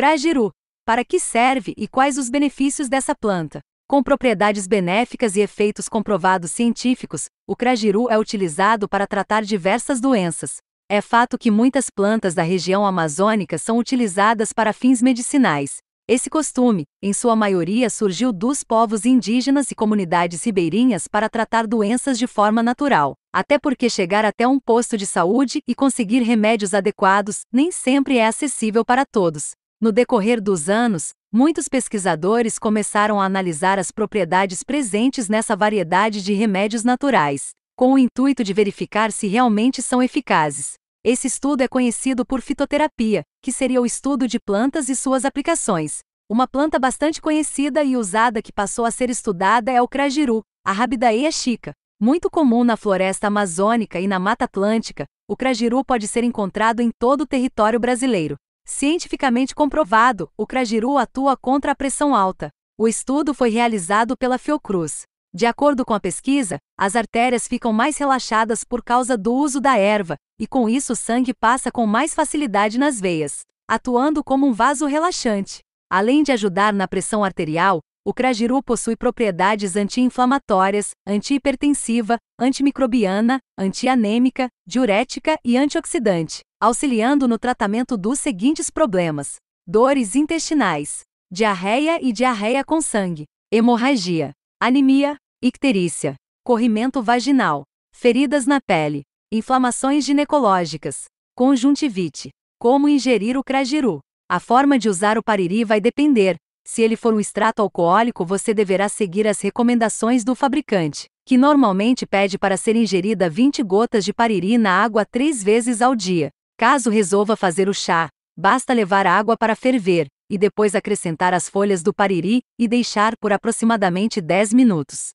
Crajiru. Para que serve e quais os benefícios dessa planta? Com propriedades benéficas e efeitos comprovados científicos, o crajiru é utilizado para tratar diversas doenças. É fato que muitas plantas da região amazônica são utilizadas para fins medicinais. Esse costume, em sua maioria, surgiu dos povos indígenas e comunidades ribeirinhas para tratar doenças de forma natural. Até porque chegar até um posto de saúde e conseguir remédios adequados nem sempre é acessível para todos. No decorrer dos anos, muitos pesquisadores começaram a analisar as propriedades presentes nessa variedade de remédios naturais, com o intuito de verificar se realmente são eficazes. Esse estudo é conhecido por fitoterapia, que seria o estudo de plantas e suas aplicações. Uma planta bastante conhecida e usada que passou a ser estudada é o crajiru, a Rabidaea chica. Muito comum na floresta amazônica e na Mata Atlântica, o crajiru pode ser encontrado em todo o território brasileiro. Cientificamente comprovado, o crajiru atua contra a pressão alta. O estudo foi realizado pela Fiocruz. De acordo com a pesquisa, as artérias ficam mais relaxadas por causa do uso da erva, e com isso o sangue passa com mais facilidade nas veias, atuando como um vaso relaxante. Além de ajudar na pressão arterial, o crajiru possui propriedades anti-inflamatórias, anti-hipertensiva, antimicrobiana, antianêmica, diurética e antioxidante, auxiliando no tratamento dos seguintes problemas: dores intestinais, diarreia e diarreia com sangue, hemorragia, anemia, icterícia, corrimento vaginal, feridas na pele, inflamações ginecológicas, conjuntivite. Como ingerir o crajiru? A forma de usar o pariri vai depender. Se ele for um extrato alcoólico, você deverá seguir as recomendações do fabricante, que normalmente pede para ser ingerida 20 gotas de pariri na água três vezes ao dia. Caso resolva fazer o chá, basta levar a água para ferver, e depois acrescentar as folhas do pariri e deixar por aproximadamente 10 minutos.